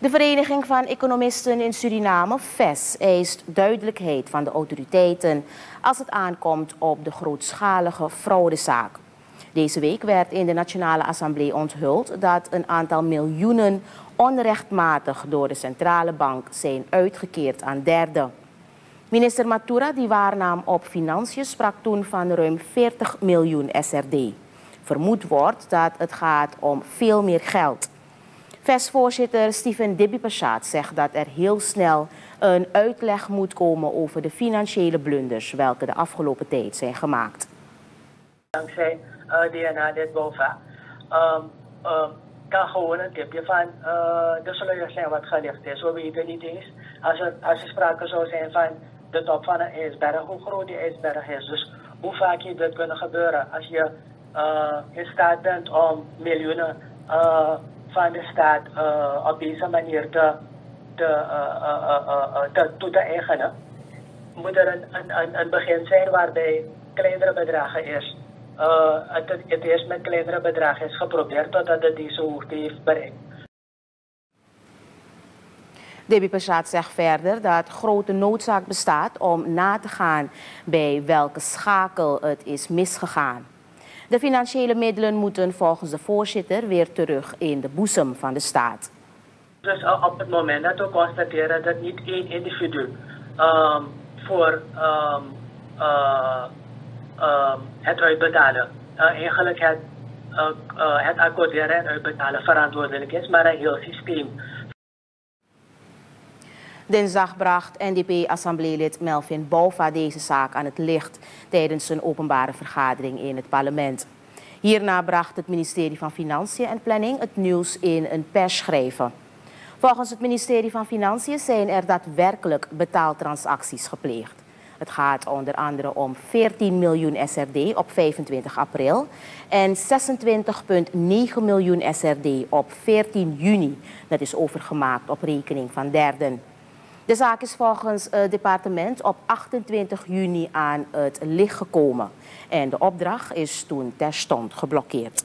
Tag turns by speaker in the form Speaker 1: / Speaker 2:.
Speaker 1: De Vereniging van Economisten in Suriname, VES, eist duidelijkheid van de autoriteiten als het aankomt op de grootschalige fraudezaak. Deze week werd in de Nationale Assemblée onthuld dat een aantal miljoenen onrechtmatig door de centrale bank zijn uitgekeerd aan derden. Minister Matura, die waarnaam op financiën, sprak toen van ruim 40 miljoen SRD. Vermoed wordt dat het gaat om veel meer geld. VES-voorzitter Steven Dibby zegt dat er heel snel een uitleg moet komen over de financiële blunders welke de afgelopen tijd zijn gemaakt.
Speaker 2: Dankzij uh, DNA dit boven um, kan gewoon een tipje van uh, de sluier zijn wat gelicht is. We weten niet eens als er, als sprake zou zijn van de top van een ijsberg, hoe groot die ijsberg is. Dus hoe vaak je dit kunnen gebeuren als je uh, in staat bent om miljoenen van de staat uh, op deze manier te, te, te, toe te eigenen, moet er een, een, een begin zijn waarbij kleinere bedragen eerst. het, het eerst met kleinere bedragen is geprobeerd totdat het deze hoogte heeft bereikt.
Speaker 1: Debbie Peshat zegt verder dat grote noodzaak bestaat om na te gaan bij welke schakel het is misgegaan. De financiële middelen moeten volgens de voorzitter weer terug in de boezem van de staat.
Speaker 2: Dus op het moment dat we constateren dat niet één individu um, voor um, uh, het uitbetalen, uh, eigenlijk het, het accorderen en uitbetalen verantwoordelijk is, maar een heel systeem
Speaker 1: Dinsdag bracht NDP-assembleelid Melvin Bouva deze zaak aan het licht tijdens een openbare vergadering in het parlement. Hierna bracht het ministerie van Financiën en Planning het nieuws in een persschrijven. Volgens het ministerie van Financiën zijn er daadwerkelijk betaaltransacties gepleegd. Het gaat onder andere om 14 miljoen SRD op 25 april en 26,9 miljoen SRD op 14 juni. Dat is overgemaakt op rekening van derden. De zaak is volgens het departement op 28 juni aan het licht gekomen. En de opdracht is toen terstond geblokkeerd.